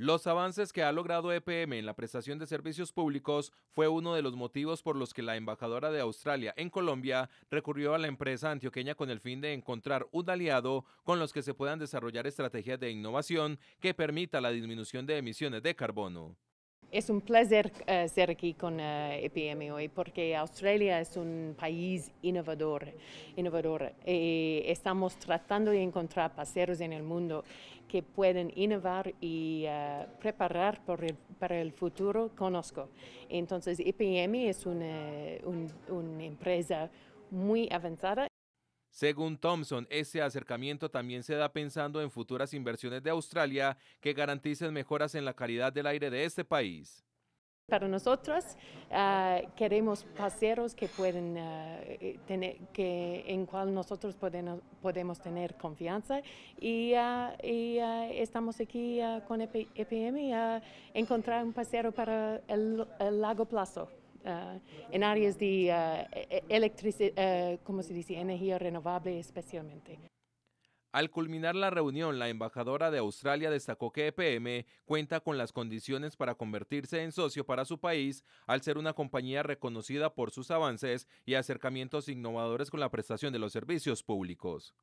Los avances que ha logrado EPM en la prestación de servicios públicos fue uno de los motivos por los que la embajadora de Australia en Colombia recurrió a la empresa antioqueña con el fin de encontrar un aliado con los que se puedan desarrollar estrategias de innovación que permita la disminución de emisiones de carbono. Es un placer uh, ser aquí con uh, EPM hoy porque Australia es un país innovador, innovador y estamos tratando de encontrar paseros en el mundo que pueden innovar y preparar por el, para el futuro conozco. Entonces EPM es una, un, una empresa muy avanzada según Thompson, este acercamiento también se da pensando en futuras inversiones de Australia que garanticen mejoras en la calidad del aire de este país. Para nosotros uh, queremos paseros que pueden uh, tener, que en cual nosotros podemos, tener confianza y, uh, y estamos aquí con EPM a encontrar un pasero para el, el largo plazo. Uh, en áreas de uh, electricidad, uh, como se dice, energía renovable especialmente. Al culminar la reunión, la embajadora de Australia destacó que EPM cuenta con las condiciones para convertirse en socio para su país al ser una compañía reconocida por sus avances y acercamientos innovadores con la prestación de los servicios públicos.